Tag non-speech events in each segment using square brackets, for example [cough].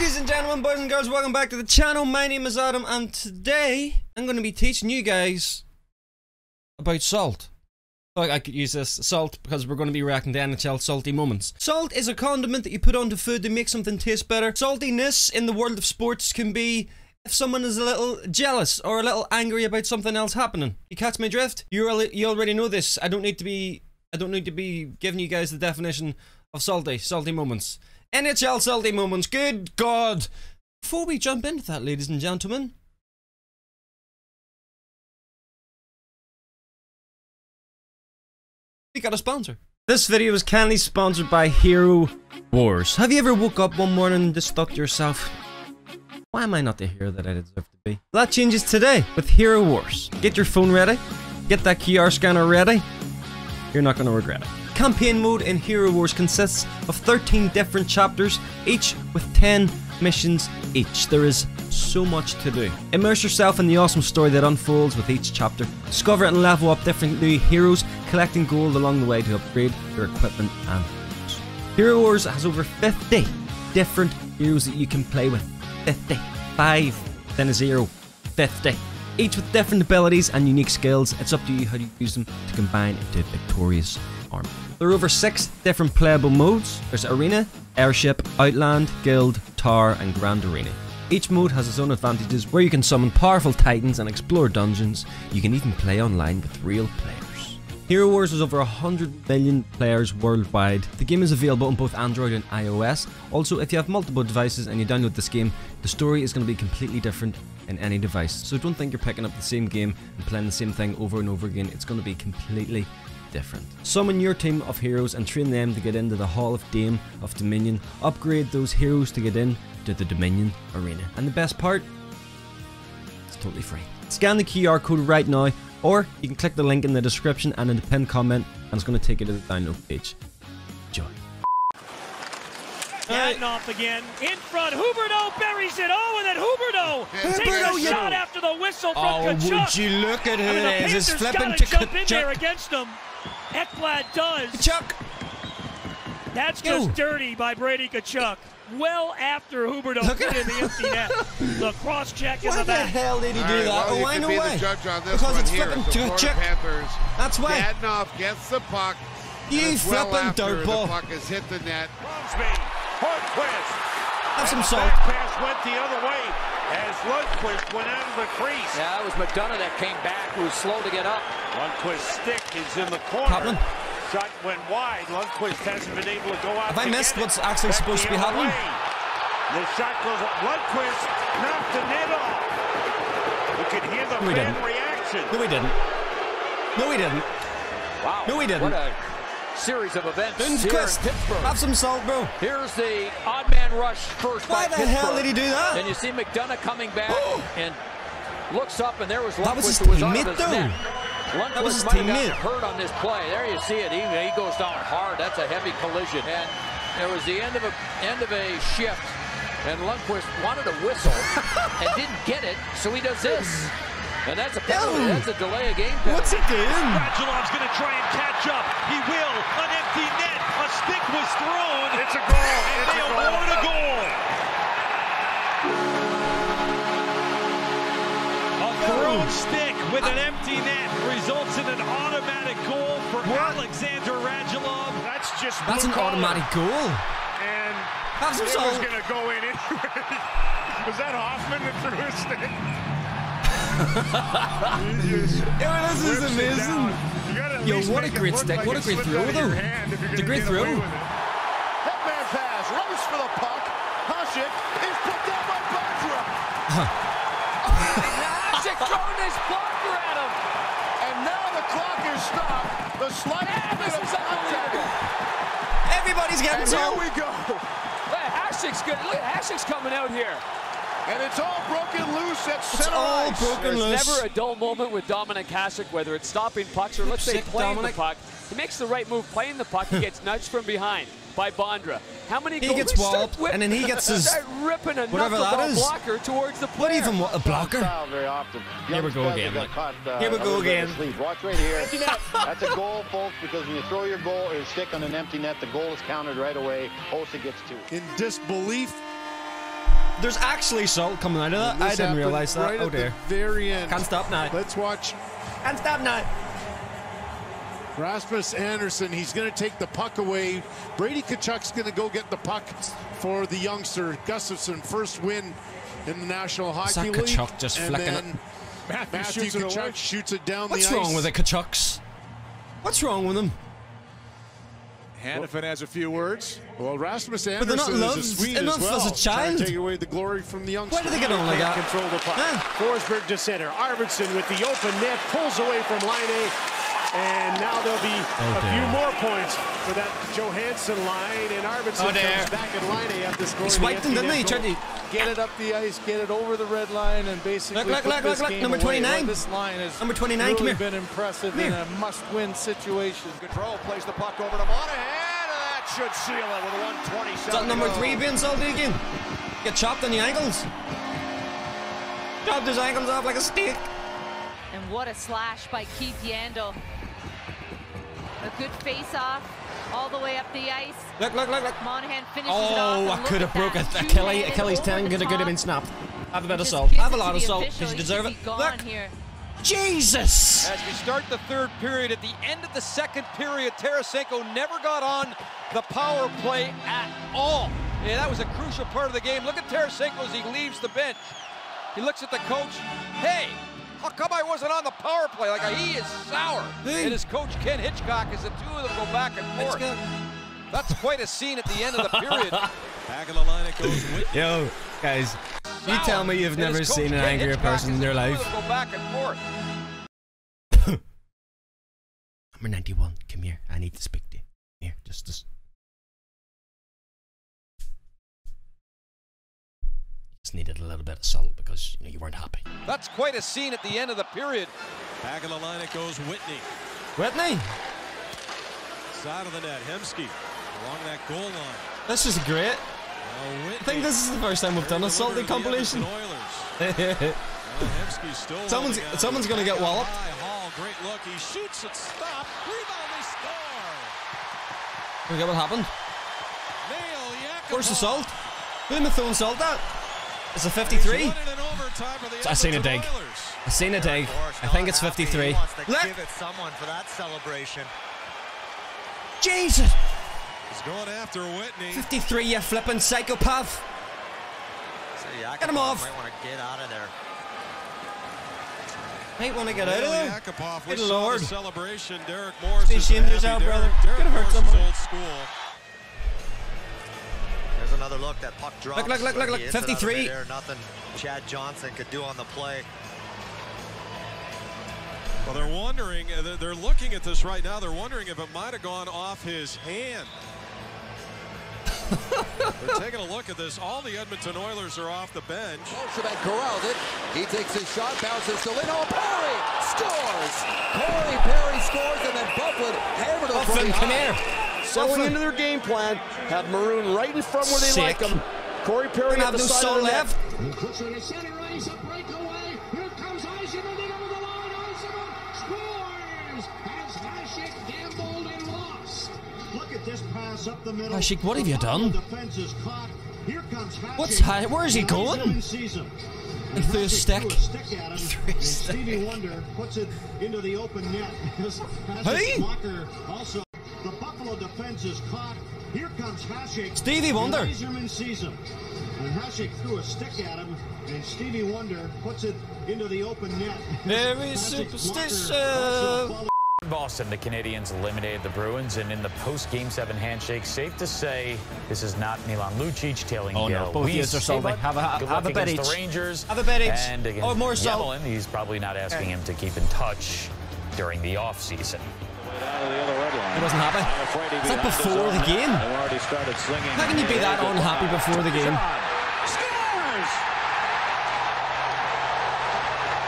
Ladies and gentlemen, boys and girls, welcome back to the channel. My name is Adam, and today I'm going to be teaching you guys about salt. Like I could use this salt because we're going to be reacting to NHL salty moments. Salt is a condiment that you put onto food to make something taste better. Saltiness in the world of sports can be if someone is a little jealous or a little angry about something else happening. You catch my drift? You you already know this. I don't need to be I don't need to be giving you guys the definition of salty, salty moments. NHL salty moments. Good God! Before we jump into that, ladies and gentlemen, we got a sponsor. This video is kindly sponsored by Hero Wars. Have you ever woke up one morning and just thought to yourself, why am I not the hero that I deserve to be? That changes today with Hero Wars. Get your phone ready, get that QR scanner ready. You're not going to regret it. Campaign mode in Hero Wars consists of 13 different chapters, each with 10 missions each. There is so much to do. Immerse yourself in the awesome story that unfolds with each chapter. Discover and level up different new heroes, collecting gold along the way to upgrade your equipment and tools. Hero Wars has over 50 different heroes that you can play with. 50. 5, then a 0. 50. Each with different abilities and unique skills. It's up to you how to use them to combine into a victorious army. There are over 6 different playable modes. There's Arena, Airship, Outland, Guild, Tower, and Grand Arena. Each mode has its own advantages where you can summon powerful titans and explore dungeons. You can even play online with real players. Hero Wars has over 100 million players worldwide. The game is available on both Android and iOS. Also, if you have multiple devices and you download this game, the story is going to be completely different in any device. So don't think you're picking up the same game and playing the same thing over and over again. It's going to be completely different. Summon your team of heroes and train them to get into the Hall of Dame of Dominion. Upgrade those heroes to get in to the Dominion Arena. And the best part, it's totally free. Scan the QR code right now, or you can click the link in the description and in the pinned comment, and it's going to take you to the download page. Enjoy. Adnoff again in front. Huberdeau buries it. Oh, and then Huberdeau takes Huberdeau, a you- shot after the whistle from Oh, Tkachuk. would you look at who I mean, the it is? It's Panthers flipping gotta to jump in there against him. Ekblad does. Chuck! That's Yo. just dirty by Brady Tkachuk. Well after Huberdeau Look put at- in the empty net. The cross check in Why the the hell did he do right, that? well, oh, you I know be why. the judge on this because it's here. flipping The to a Florida chick. Panthers. That's why. Adnoff gets the puck. You and it's well flipping after dirtball. The puck has hit the net. Crosby, Hornqvist. Have some salt. back pass went the other way as Lundqvist went out of the crease. Yeah, it was McDonagh that came back, who was slow to get up. Lundqvist's stick is in the corner. Happening. Shot went wide. Lundqvist hasn't been able to go out. Have I missed what's actually supposed to be happening? The shot goes up. Lundqvist knocked the net off. You could hear the No, he fan didn't. reaction. No, he didn't. No, he didn't. Wow. No, he didn't. What a series of events here in Lundqvist, Pittsburgh. have some salt, bro. Here's the odd man rush first Why by the hell did he do that? And you see McDonagh coming back [gasps] and looks up, and there was Lundqvist That was his who was out teammate, his though. net. Lundqvist That was his might have teammate. gotten hurt on this play. There you see it. He, he goes down hard. That's a heavy collision. And there was the end of a end of a shift, and Lundqvist wanted a whistle [laughs] and didn't get it, so he does this. And that's a penalty. That's a delay of game penalty. What's he doing? Radulov's going to try and catch up. He will. An empty net. A stick was thrown. It's a goal. And It's they a goal. award a goal. A thrown stick with an empty net results in an automatic goal for Alexander Radulov. That's just That's an blue automatic goal. And Have some it was going to go in anyway. [laughs] was that Hoffman that threw his [laughs] stick? Yeah, this is amazing. You gotta Yo, what a great stick. like What a great throw, out though. hand if you're It's a great get away throw. with it. Headman pass, race for the puck. Hasek is put down by Bondra. Hasek throwing his blocker at him. And now the clock is stopped. The slightest Yeah, bit this of is contact. unbelievable. Everybody's getting And here salt. we go. Look at Hasek's good. Look at Hasek's coming out here. And it's all broken loose at It's center all ice. broken There's loose. never a dull moment with Dominik Hasek, whether it's stopping pucks or let's say playing Dominic. the puck. He makes the right move playing the puck. He gets nudged from behind by Bondra. How many He goals? gets Start walloped, whip- and then he gets [laughs] his- start ripping a whatever that knuckleball blocker towards the What player. even what a blocker? Foul very often. Here we Young go again, got caught, uh, Here we a go again. Watch right here. [laughs] That's a goal, folks, because when you throw your goal or stick on an empty net, the goal is counted right away. Osa gets two. in disbelief. There's actually salt coming out of that. I didn't realize that. Right oh at dear. the very end. Can't stop now. Let's watch Can't stop now. Rasmus Andersson. He's going to take the puck away. Brady Tkachuk's going to go get the puck for the youngster Gustavsson. First win in the National Hockey that League. Tkachuk just and flicking then Matthew, Matthew shoots it Tkachuk away. shoots it down the ice. What's wrong with the Tkachuks? What's wrong with them? Hanifin has a few words. Well, Rasmus But they're not Andersson loved is a Swede enough as well. as a Trying child. to take away the glory from the youngster. Why do they get on like Can't that? control the puck. Huh? Forsberg to center. Arvidsson with the open net pulls away from Line And now there'll be oh, a few more points for that Johansen line. And Arvidsson Oh, dear. comes back at Line after scoring. He the spiked him, empty didn't he? net Tried to Get it up the ice, get it over the red line, and basically Look, look, put look, this look, look, game number away. 29. This line has Number 29, really come here. been impressive Come in here. a must-win situation. Control plays the puck over to Monahan, and that should seal it with a 127. Is that number three being salty again? Get chopped on the ankles. Chopped his ankles off like a steak. And what a slash by Keith Yandle. A good face-off all the way up the ice. Look, look, look, look. Monahan finishes it oh, off. Oh, I could have broke that. a Two Achilles, Achilles tendon could have been snapped. Have a bit of Just salt. Have a lot of the salt because you He deserve it. Look, here. Jesus. As we start the third period, at the end of the second period, Tarasenko never got on the power play at all. Yeah, that was a crucial part of the game. Look at Tarasenko as he leaves the bench. He looks at the coach. Hey, how come I wasn't on the power play? Like he is sour. Hey. And his coach Ken Hitchcock as the two of them go back and forth. Hitchcock. That's quite a scene at the end of the period. [laughs] Back of the line it goes with Yo, guys, you tell me you've And never seen an Ken angrier Hitchcock, person in the your life. them Go back and forth. [laughs] Number 91, come here. I need to speak to you. Here, just this. Just needed a little bit of salt because you know you weren't happy. That's quite a scene at the end of the period. Back of the line it goes Whitney. Whitney, Side of the net, Hemsky along that goal line. this is great. Now I think this is the first time we've done a salty compilation. Oilers. [laughs] Still Someone's- someone's gonna get walloped. Hall, great look. He shoots it, stop. Rebound, they score. Forget what happened. Nail Yakupov. Where's the salt? Who am I throwing salt at? 53. won it in overtime for the I seen a dig. I seen a dig. I think it's 53. Look, it someone for that celebration. Jesus! He's going after Whitney. 53, you flipping psychopath! Get him off. Might want to get out of there. Might want to get out of there. Yakupov. Good lord. the celebration. Derek Morris. Is yourself, brother. Derek Could hurt is someone. old school. There's another look. That puck drops. look, look, look, He look, hits it out of 53. midair. Nothing Chad Johnson could do on the play. Well, they're wondering, uh, they're- they're looking at this right now. They're wondering if it might have gone off his hand. [laughs] they're taking a look at this. All the Edmonton Oilers are off the bench. Motion corrals it. He takes his shot, bounces to Lino. Perry scores. Corey Perry scores, and then Byfuglien hammered him from Byfuglien, come behind. here. Selling into their game plan, have Maroon right in front where they Sick. like them. Corey Perry Don't at have the no side soul of the left. He puts it the center ice, a breakaway. Here comes Yzerman in over the line. Yzerman scores as Hasek gambled and lost. Look at this pass up the middle. Hasek, what have you done? Defense is caught. Here comes Hasek. What's Ha- where is he going? Eisenman sees him. Threw a stick. threw a stick at him, [laughs] threw a stick. Stevie Wonder puts it into the open net. Because Hey! blocker also. The Buffalo defense is caught. Here comes Hasek. Stevie Wonder. And Yzerman sees him. And Hasek threw a stick at him, and Stevie Wonder puts it into the open net. Very Hasek's superstitious. Boston, the Canadiens eliminated the Bruins, and in the post-Game 7 handshake, safe to say this is not Milan Lucic tailing Oh, no, Gail both Weiss. yous are salty. Hey, bud, Have a- good have a bet against each. the Rangers. Have a bet each. And against Or more so. Yellen, he's probably not asking him to keep in touch during the offseason. He wasn't happy. Is that before the game? How can you be that unhappy before the game? Scores!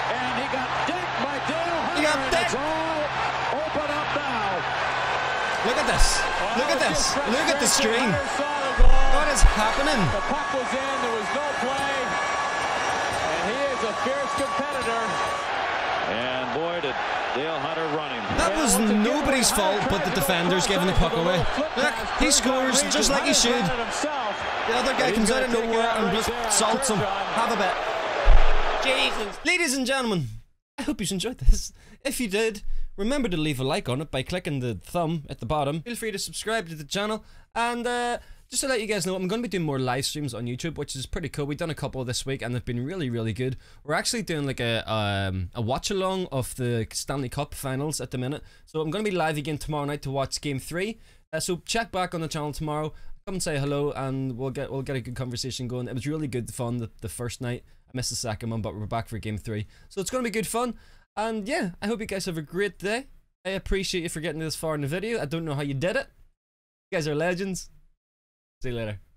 And he got decked by Dale Hunter. He got decked. It's all open up now. Look at this. Look at this. Look at the screen. Saw the goal. What is happening? The puck was in. There was no play. And he is a fierce competitor. And boy, did Dale Hunter run him. That was nobody's fault but the defenders giving the puck away. Look, he scores just like he should. The other guy comes out of nowhere and just salts him. Have a bet. Jesus. Ladies and gentlemen, I hope you enjoyed this. If you did, remember to leave a like on it by clicking the thumb at the bottom. Feel free to subscribe to the channel. And uh, just to let you guys know, I'm going to be doing more live streams on YouTube, which is pretty cool. We've done a couple this week and they've been really, really good. We're actually doing like a um, a watch along of the Stanley Cup finals at the minute. So I'm going to be live again tomorrow night to watch Game Three. Uh, so check back on the channel tomorrow. Come and say hello, and we'll get we'll get a good conversation going. It was really good fun the, the first night. I missed the second one, but we're back for Game Three, so it's going to be good fun. And yeah, I hope you guys have a great day. I appreciate you for getting this far in the video. I don't know how you did it. You guys are legends. See you later.